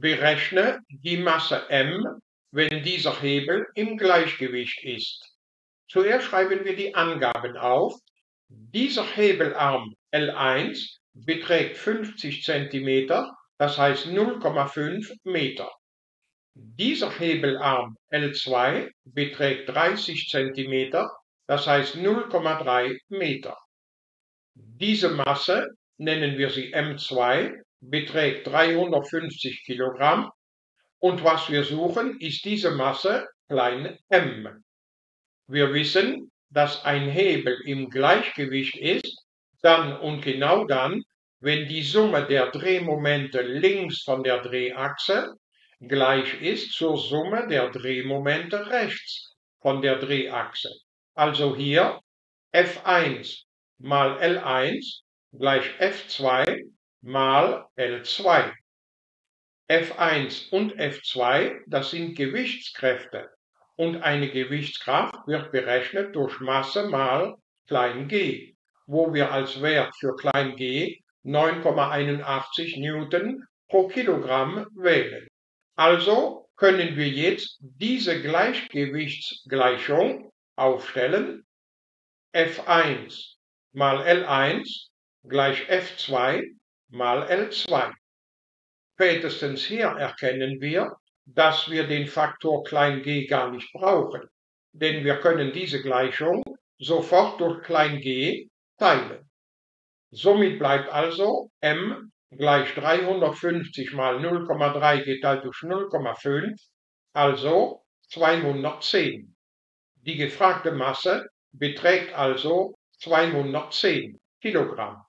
Berechne die Masse m, wenn dieser Hebel im Gleichgewicht ist. Zuerst schreiben wir die Angaben auf. Dieser Hebelarm L1 beträgt 50 cm, das heißt 0,5 Meter. Dieser Hebelarm L2 beträgt 30 cm, das heißt 0,3 Meter. Diese Masse, nennen wir sie M2, beträgt 350 Kilogramm und was wir suchen, ist diese Masse klein m. Wir wissen, dass ein Hebel im Gleichgewicht ist, dann und genau dann, wenn die Summe der Drehmomente links von der Drehachse gleich ist zur Summe der Drehmomente rechts von der Drehachse. Also hier F1 mal L1 gleich F2 mal L2. F1 und F2, das sind Gewichtskräfte und eine Gewichtskraft wird berechnet durch Masse mal klein g, wo wir als Wert für klein g 9,81 Newton pro Kilogramm wählen. Also können wir jetzt diese Gleichgewichtsgleichung aufstellen. F1 mal L1 gleich F2 mal L2. Spätestens hier erkennen wir, dass wir den Faktor g gar nicht brauchen, denn wir können diese Gleichung sofort durch g teilen. Somit bleibt also m gleich 350 mal 0,3 geteilt durch 0,5, also 210. Die gefragte Masse beträgt also 210 Kilogramm.